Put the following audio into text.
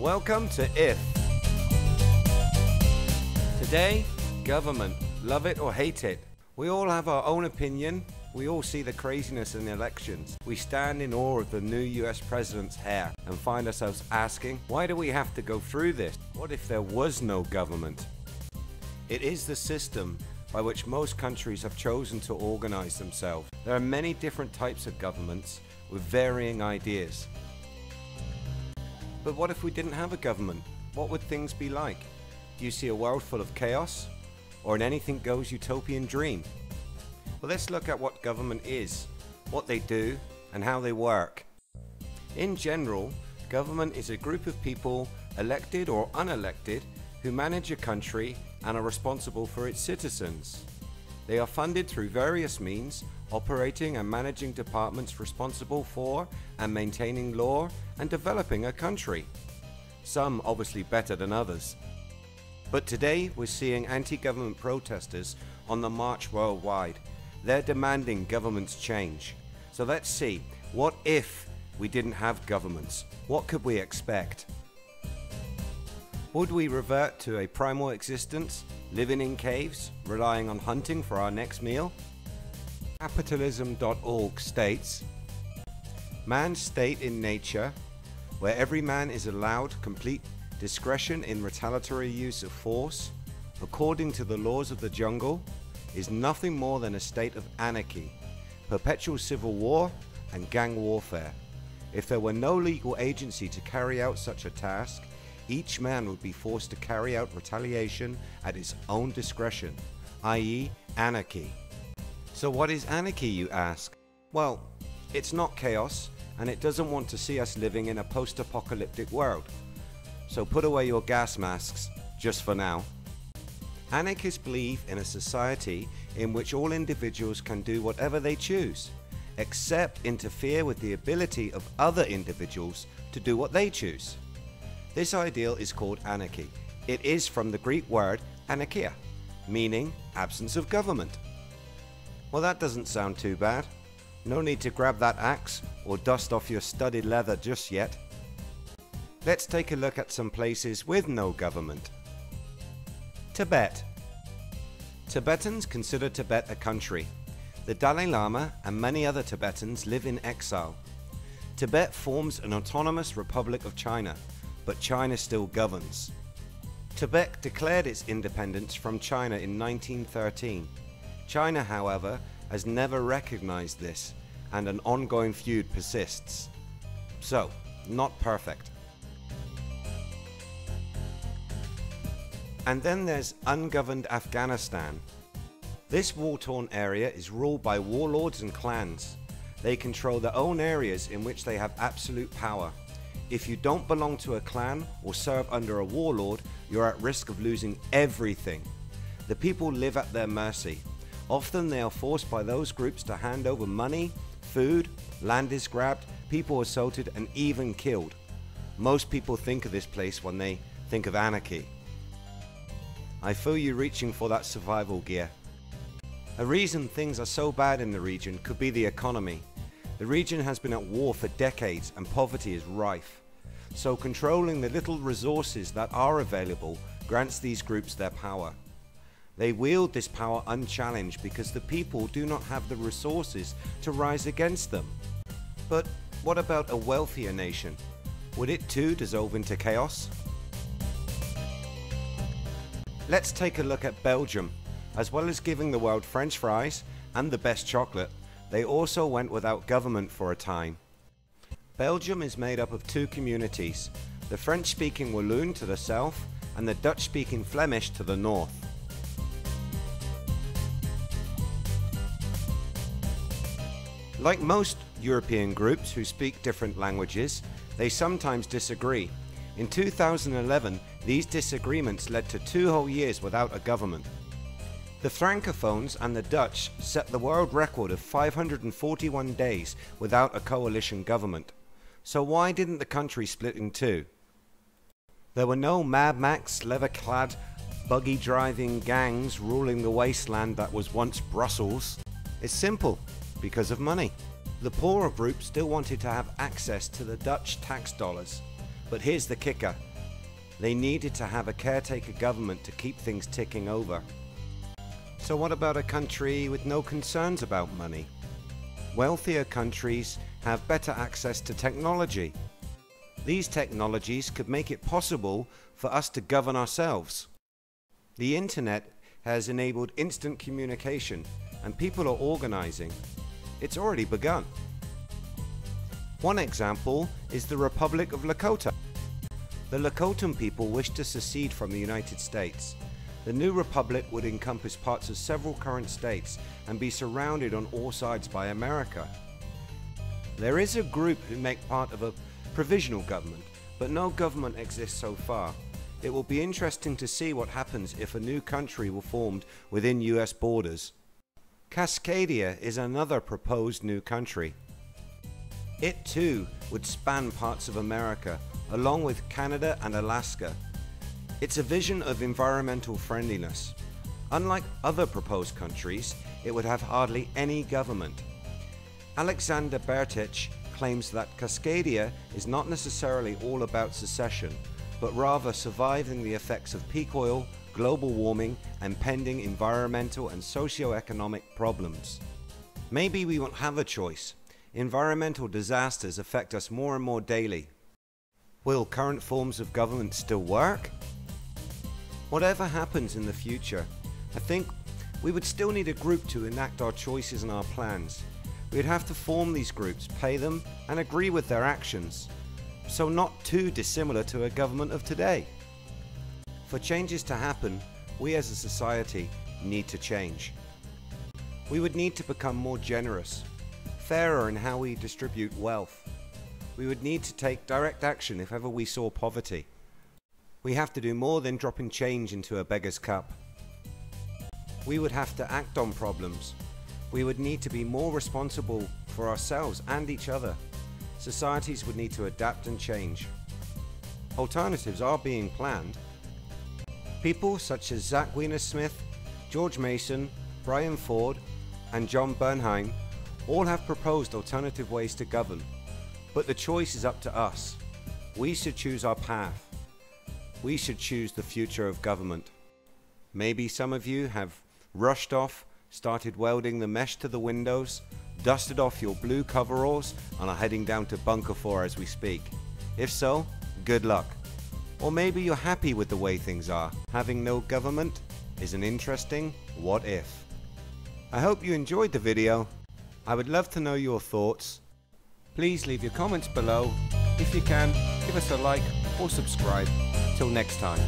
Welcome to If. Today, government. Love it or hate it. We all have our own opinion. We all see the craziness in the elections. We stand in awe of the new US president's hair and find ourselves asking, why do we have to go through this? What if there was no government? It is the system by which most countries have chosen to organize themselves. There are many different types of governments with varying ideas. But what if we didn't have a government? What would things be like? Do you see a world full of chaos? Or an anything goes utopian dream? Well, let's look at what government is, what they do, and how they work. In general, government is a group of people, elected or unelected, who manage a country and are responsible for its citizens. They are funded through various means, operating and managing departments responsible for and maintaining law and developing a country. Some obviously better than others. But today we're seeing anti-government protesters on the march worldwide. They're demanding governments change. So let's see, what if we didn't have governments? What could we expect? Would we revert to a primal existence, living in caves, relying on hunting for our next meal? Capitalism.org states Man's state in nature, where every man is allowed complete discretion in retaliatory use of force, according to the laws of the jungle, is nothing more than a state of anarchy, perpetual civil war, and gang warfare. If there were no legal agency to carry out such a task, each man would be forced to carry out retaliation at his own discretion, i.e., anarchy. So, what is anarchy, you ask? Well, it's not chaos, and it doesn't want to see us living in a post apocalyptic world. So, put away your gas masks, just for now. Anarchists believe in a society in which all individuals can do whatever they choose, except interfere with the ability of other individuals to do what they choose. This ideal is called anarchy. It is from the Greek word anarchia, meaning absence of government. Well, that doesn't sound too bad. No need to grab that axe or dust off your studded leather just yet. Let's take a look at some places with no government. Tibet. Tibetans consider Tibet a country. The Dalai Lama and many other Tibetans live in exile. Tibet forms an autonomous Republic of China, but China still governs. Tibet declared its independence from China in 1913. China, however, has never recognized this, and an ongoing feud persists. So, not perfect. And then there's ungoverned Afghanistan. This war torn area is ruled by warlords and clans. They control their own areas in which they have absolute power. If you don't belong to a clan or serve under a warlord, you're at risk of losing everything. The people live at their mercy. Often they are forced by those groups to hand over money, food, land is grabbed, people assaulted, and even killed. Most people think of this place when they think of anarchy. I feel you reaching for that survival gear. A reason things are so bad in the region could be the economy. The region has been at war for decades and poverty is rife. So controlling the little resources that are available grants these groups their power. They wield this power unchallenged because the people do not have the resources to rise against them. But what about a wealthier nation? Would it too dissolve into chaos? Let's take a look at Belgium. As well as giving the world french fries and the best chocolate, they also went without government for a time. Belgium is made up of two communities, the French speaking Walloon to the south and the Dutch speaking Flemish to the north. Like most European groups who speak different languages, they sometimes disagree. In 2011, these disagreements led to two whole years without a government. The Francophones and the Dutch set the world record of 541 days without a coalition government. So why didn't the country split in two? There were no Mad Max, leather-clad, buggy-driving gangs ruling the wasteland that was once Brussels. It's simple, because of money. The poorer group still wanted to have access to the Dutch tax dollars. But here's the kicker, They needed to have a caretaker government to keep things ticking over. So, what about a country with no concerns about money? Wealthier countries have better access to technology. These technologies could make it possible for us to govern ourselves. The internet has enabled instant communication and people are organizing. It's already begun. One example is the Republic of Lakota. The Lakotan people wish to secede from the United States. The new republic would encompass parts of several current states and be surrounded on all sides by America. There is a group who make part of a provisional government, but no government exists so far. It will be interesting to see what happens if a new country were formed within US borders. Cascadia is another proposed new country. It too would span parts of America, along with Canada and Alaska. It's a vision of environmental friendliness. Unlike other proposed countries, it would have hardly any government. Alexander Baretich claims that Cascadia is not necessarily all about secession, but rather surviving the effects of peak oil, global warming, and pending environmental and socio-economic problems. Maybe we won't have a choice. Environmental disasters affect us more and more daily. Will current forms of government still work? Whatever happens in the future, I think we would still need a group to enact our choices and our plans. We'd have to form these groups, pay them, and agree with their actions. So not too dissimilar to a government of today. For changes to happen, we as a society need to change. We would need to become more generous, fairer in how we distribute wealth. We would need to take direct action if ever we saw poverty. We have to do more than dropping change into a beggar's cup. We would have to act on problems. We would need to be more responsible for ourselves and each other. Societies would need to adapt and change. Alternatives are being planned. People such as Zach Weinersmith, George Mason, Brian Ford, and John Burnheim all have proposed alternative ways to govern. But the choice is up to us. We should choose our path. We should choose the future of government. Maybe some of you have rushed off, started welding the mesh to the windows, dusted off your blue coveralls, and are heading down to Bunker 4 as we speak. If so, good luck. Or maybe you're happy with the way things are. Having no government is an interesting what if. I hope you enjoyed the video. I would love to know your thoughts. Please leave your comments below. If you can, give us a like or subscribe. Till next time.